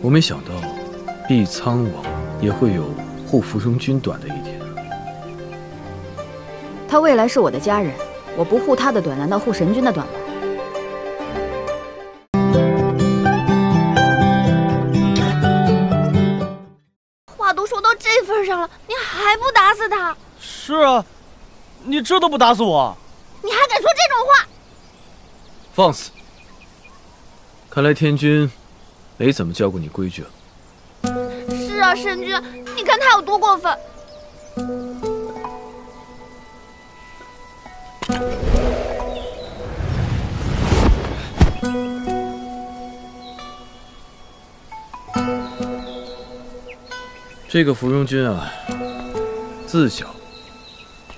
我没想到，毕苍王也会有护芙蓉君短的一天。他未来是我的家人，我不护他的短，难道护神君的短吗？话都说到这份上了，你还不打死他？是啊，你这都不打死我，你还敢说这种话？放肆！看来天君没怎么教过你规矩啊。是啊，神君，你看他有多过分！这个芙蓉君啊，自小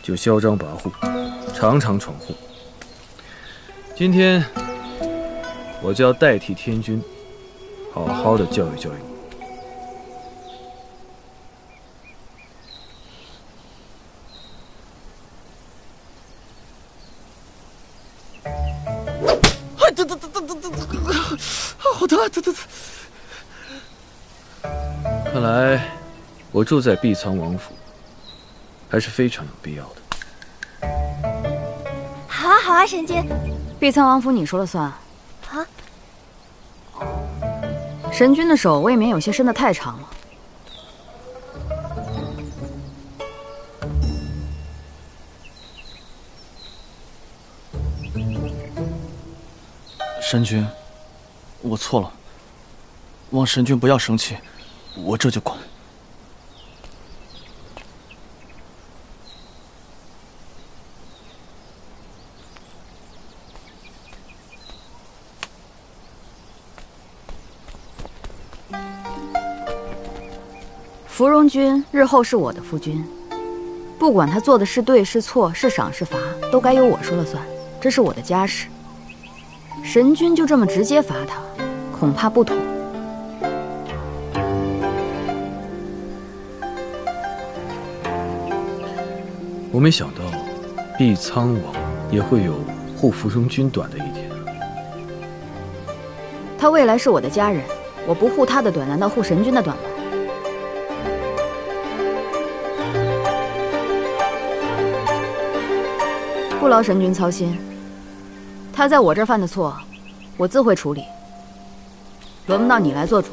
就嚣张跋扈，常常闯祸。今天我就要代替天君，好好的教育教育你。哎，疼疼疼疼疼疼疼，好疼啊！疼疼疼！看来我住在碧苍王府还是非常有必要的。好啊，好啊，神君。碧苍王府你说了算。啊？神君的手未免有些伸得太长了。神君，我错了。望神君不要生气，我这就滚。芙蓉君日后是我的夫君，不管他做的是对是错，是赏是罚，都该由我说了算。这是我的家事。神君就这么直接罚他，恐怕不妥。我没想到，毕苍王也会有护芙蓉君短的一天。他未来是我的家人，我不护他的短，难道护神君的短吗？不劳神君操心，他在我这儿犯的错，我自会处理，轮不到你来做主。